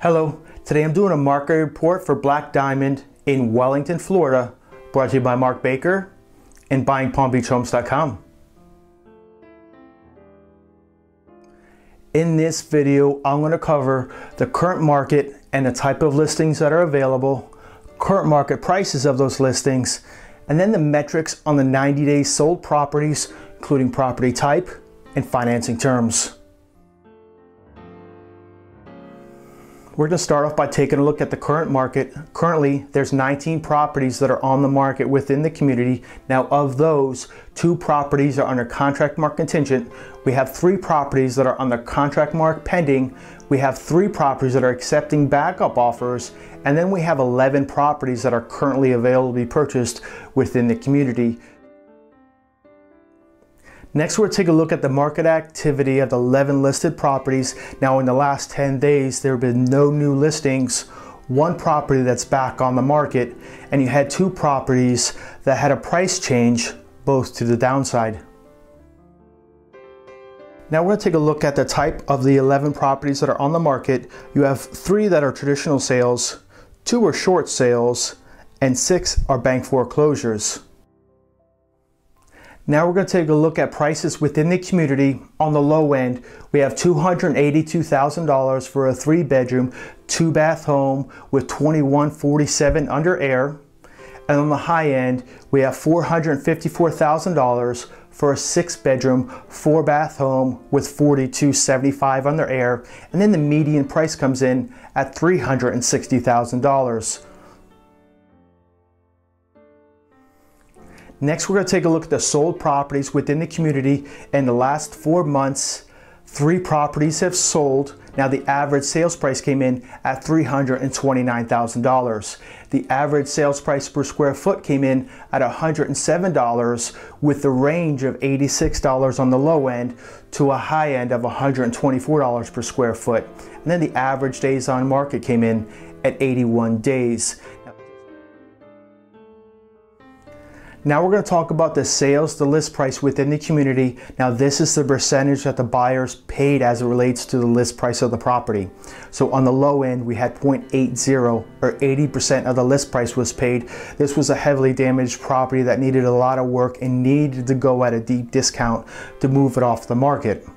Hello, today I'm doing a market report for Black Diamond in Wellington, Florida, brought to you by Mark Baker and BuyingPalmBeachHomes.com. In this video, I'm going to cover the current market and the type of listings that are available, current market prices of those listings, and then the metrics on the 90 days sold properties, including property type and financing terms. We're going to start off by taking a look at the current market. Currently, there's 19 properties that are on the market within the community. Now, of those, two properties are under contract mark contingent. We have three properties that are under contract mark pending. We have three properties that are accepting backup offers. And then we have 11 properties that are currently available to be purchased within the community. Next, we'll take a look at the market activity of the 11 listed properties. Now, in the last 10 days, there have been no new listings, one property that's back on the market, and you had two properties that had a price change, both to the downside. Now we're to take a look at the type of the 11 properties that are on the market. You have three that are traditional sales, two are short sales, and six are bank foreclosures. Now we're going to take a look at prices within the community. On the low end, we have $282,000 for a three bedroom, two bath home with 2147 under air. And on the high end, we have $454,000 for a six bedroom, four bath home with 4275 under air. And then the median price comes in at $360,000. Next, we're to take a look at the sold properties within the community. In the last four months, three properties have sold. Now, the average sales price came in at $329,000. The average sales price per square foot came in at $107 with the range of $86 on the low end to a high end of $124 per square foot. And then the average days on market came in at 81 days. Now we're going to talk about the sales to list price within the community. Now this is the percentage that the buyers paid as it relates to the list price of the property. So on the low end we had 0.80 or 80% of the list price was paid. This was a heavily damaged property that needed a lot of work and needed to go at a deep discount to move it off the market.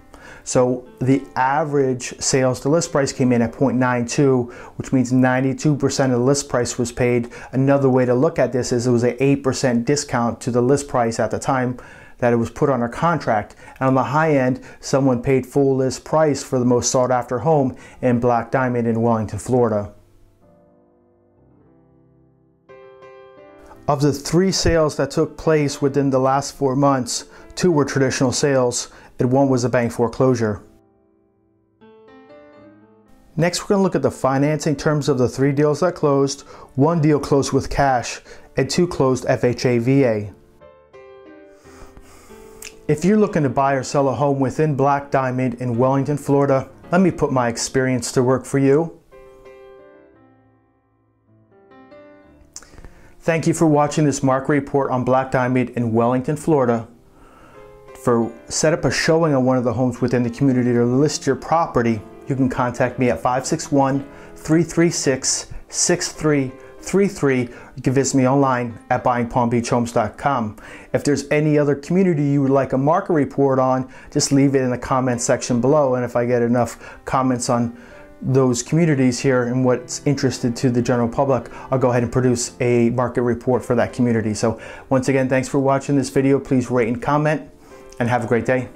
So the average sales to list price came in at 0.92, which means 92% of the list price was paid. Another way to look at this is it was an 8% discount to the list price at the time that it was put on a contract. And on the high end, someone paid full list price for the most sought after home in Black Diamond in Wellington, Florida. Of the three sales that took place within the last four months, two were traditional sales and one was a bank foreclosure. Next, we're going to look at the financing terms of the three deals that closed. One deal closed with cash and two closed FHA VA. If you're looking to buy or sell a home within Black Diamond in Wellington, Florida, let me put my experience to work for you. Thank you for watching this market report on Black Diamond in Wellington, Florida for set up a showing on one of the homes within the community or list your property, you can contact me at 561-336-6333. You can visit me online at buyingpalmbeachhomes.com. If there's any other community you would like a market report on, just leave it in the comment section below. And if I get enough comments on those communities here and what's interested to the general public, I'll go ahead and produce a market report for that community. So once again, thanks for watching this video. Please rate and comment and have a great day.